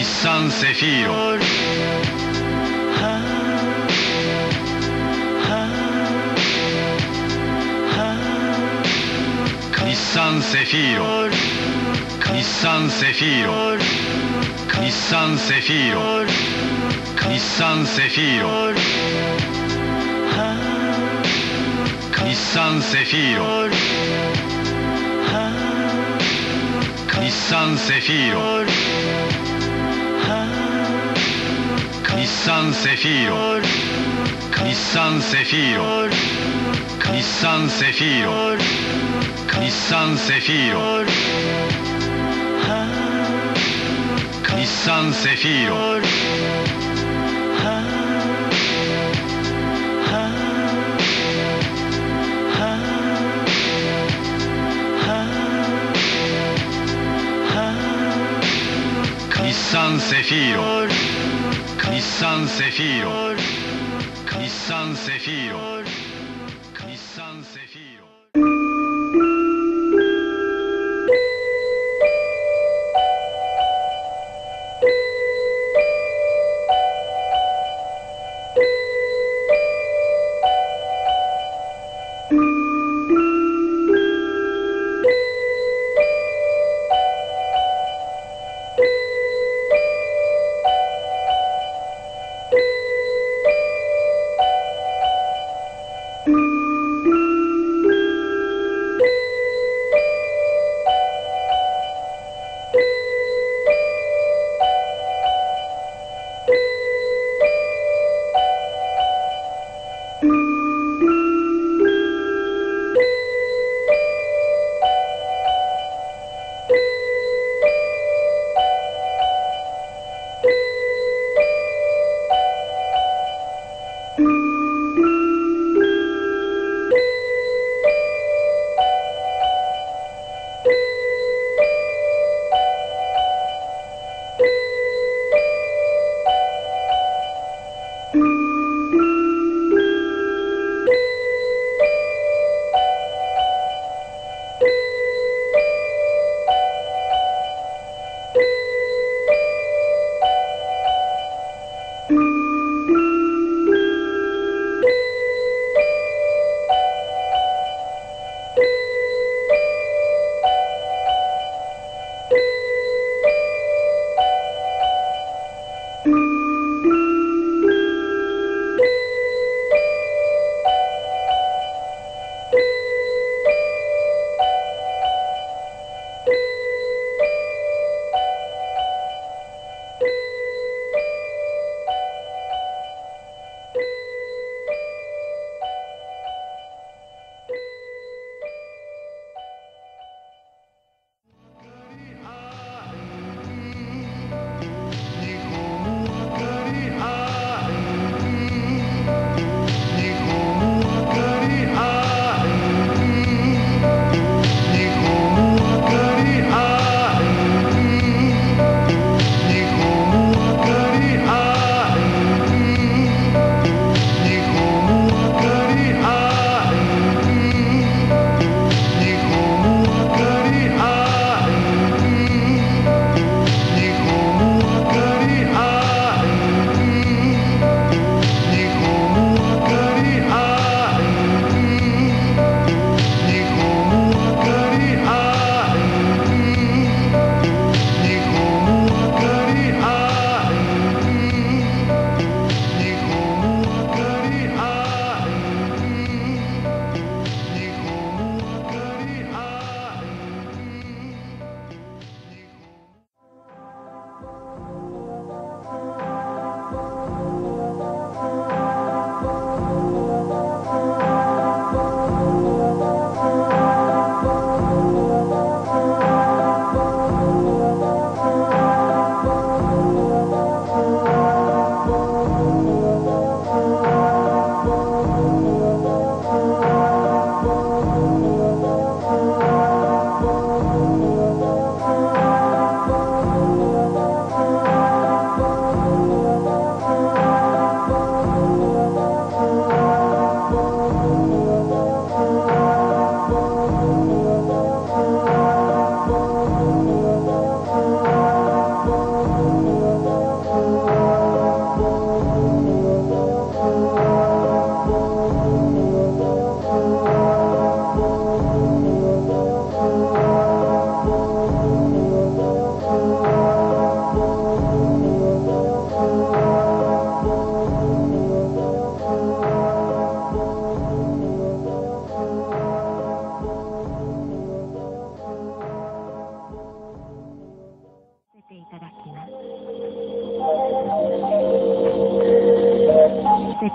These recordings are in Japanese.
日産セフィーロ。日産セフィーロ。日産セフィーロ。日産セフィーロ。日産セフィーロ。日産セフィーロ。日産セフィーロ。日産セフィーロ。日産セフィーロ。日産セフィーロ。日産セフィーロ。日産セフィーロ。日産セフィーロ。日産セフィーロ。日産セフィーロ。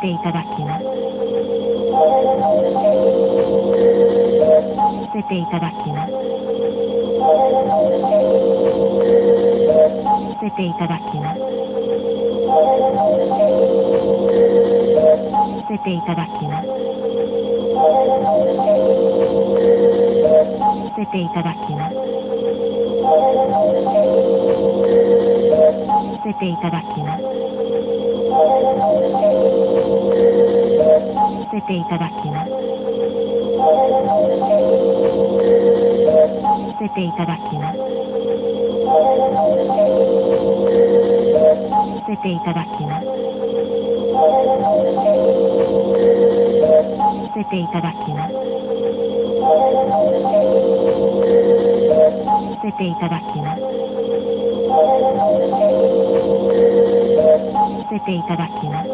ていただきます。ていただきます。ていただきます。